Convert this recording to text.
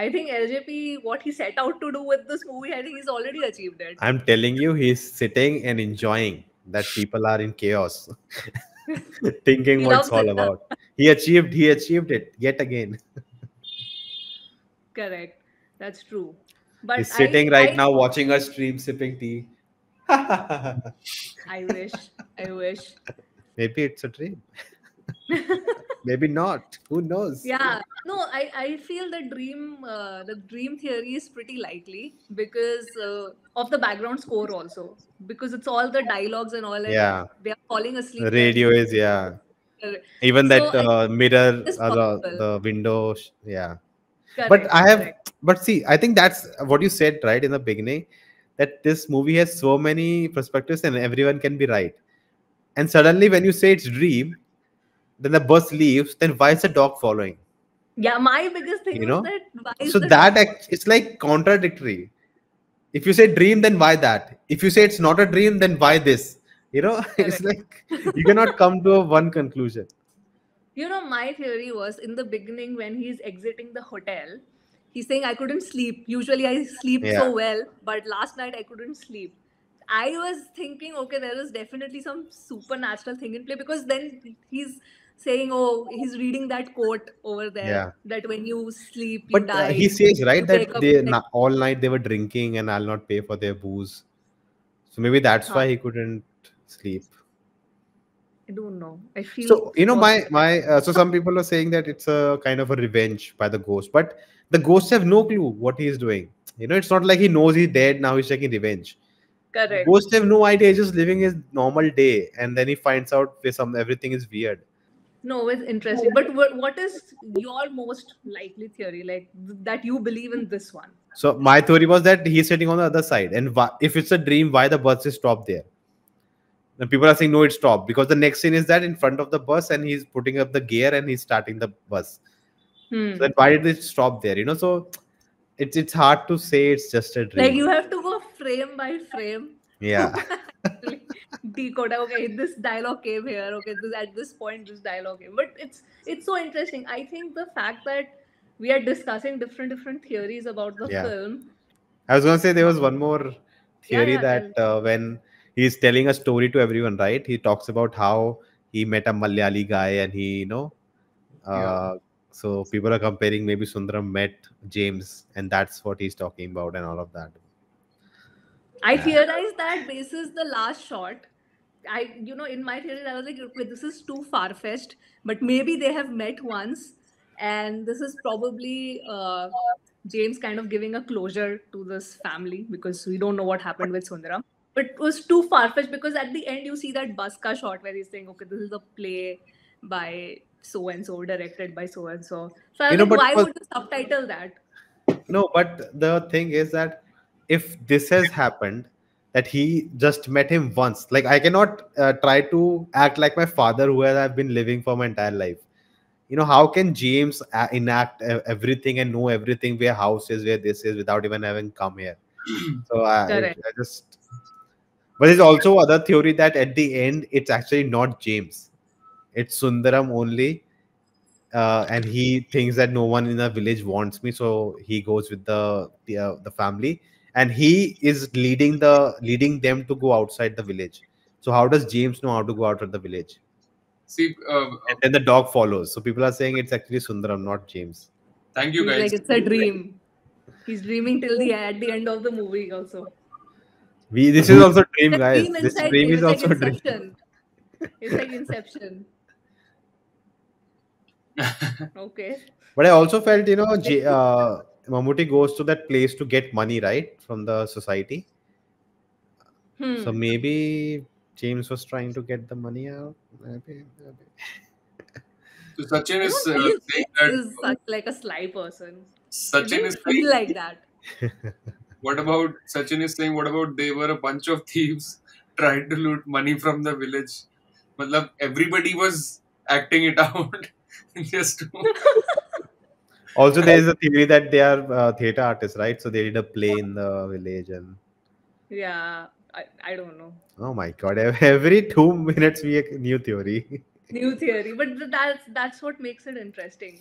I think LJP, what he set out to do with this movie, I think he's already achieved it. I'm telling you, he's sitting and enjoying that people are in chaos, thinking He what it's all it, about. He achieved, he achieved it yet again. Correct. That's true. But He's I- sitting right I- now watching us stream, sipping tea. I wish. I wish. Maybe it's a dream. Maybe not. Who knows? Yeah. No, I, I feel the dream uh, the dream theory is pretty likely because uh, of the background score also. Because it's all the dialogues and all and Yeah. they are falling asleep. The radio is yeah. Even that So, I uh, mirror, uh, the, the window, yeah. but I have, correct. but see, I think that's what you said right in the beginning that this movie has so many perspectives and everyone can be right. And suddenly, when you say it's dream, then the bus leaves. Then why is the dog following? Yeah, my biggest thing You know? that why is So that act, it's like contradictory. If you say dream, then why that? If you say it's not a dream, then why this? You know, it's like you cannot come to a one conclusion. You know, my theory was in the beginning when he's exiting the hotel, he's saying, I couldn't sleep. Usually I sleep Yeah. so well, but last night I couldn't sleep. I was thinking, okay, there is definitely some supernatural thing in play because then he's saying, oh, he's reading that quote over there Yeah. that when you sleep, you But uh, he says right that they na- all night they were drinking and I'll not pay for their booze. So maybe that's Huh. why he couldn't sleep. I don't know. I feel So you know my my uh, so some people are saying that it's a kind of a revenge by the ghost, but the ghosts have no clue what he is doing. You know, it's not like he knows he's dead now. He's taking revenge. Correct. Ghosts have no idea. He's just living his normal day, and then he finds out some everything is weird. No, it's interesting. But what, what is your most likely theory, like that you believe in this one? So my theory was that he's sitting on the other side, and why, if it's a dream, why the bus is stopped there? And people are saying no, it stopped because the next scene is that in front of the bus, and he's putting up the gear and he's starting the bus. Hmm. So then why did it stop there? You know, so it's it's hard to say it's just a dream. Like you have to frame by frame. yeah, decode okay this dialogue came here okay this at this point this dialogue came but it's it's so interesting i think the fact that we are discussing different different theories about the Yeah. film I was gonna say there was one more theory yeah, that uh, when he's telling a story to everyone, right? He talks about how he met a Malayali guy and he, you know, uh, Yeah. so people are comparing maybe Sundaram met James and that's what he's talking about and all of that. I theorized that is the last shot. I you know in my theory i was like okay this is too far-fetched but maybe they have met once and this is probably uh, james kind of giving a closure to this family because we don't know what happened with sundaram but it was too far-fetched because at the end you see that buska shot where he's saying okay this is a play by so and so directed by so and so so I was You know, like, why for- would you subtitle that? No, but the thing is that if this has happened, that he just met him once, like I cannot uh, try to act like my father, who I've been living for my entire life. You know, how can James uh, enact everything and know everything where house is, where this is, without even having come here? So I. I just. But there's also other theory that at the end it's actually not James, it's Sundaram only, uh, and he thinks that no one in the village wants me, so he goes with the the, uh, the family, and he is leading the leading them to go outside the village. So how does James know how to go out of the village? See, uh, And then the dog follows. So people are saying it's actually Sundaram, not James. thank you guys. like it's a dream he's dreaming till the at the end of the movie also We this is also dream, guys. dream This dream is it's like also a dream. It's like Inception. Okay. But I also felt, you know, uh, Mammootty goes to that place to get money, right, from the society. Hmm. So maybe James was trying to get the money out. Maybe, maybe. So Sachin I is don't uh, saying James that is such like a sly person. Sachin is feel saying, like that. what about Sachin is saying what about they were a bunch of thieves trying to loot money from the village. Matlab, everybody was acting it out just to Also, there is a theory that they are uh, theater artists, right? So they did a play in the village, and Yeah. I, I don't know. oh my god, every two minutes we a new theory. New theory. But that's that's what makes it interesting.